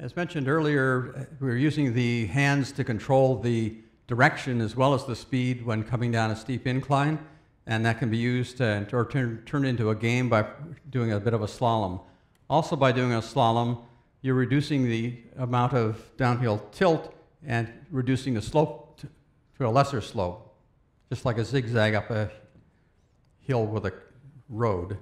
As mentioned earlier, we're using the hands to control the direction as well as the speed when coming down a steep incline, and that can be used to, or turn, turned into a game by doing a bit of a slalom. Also, by doing a slalom, you're reducing the amount of downhill tilt and reducing the slope to a lesser slope, just like a zigzag up a hill with a road.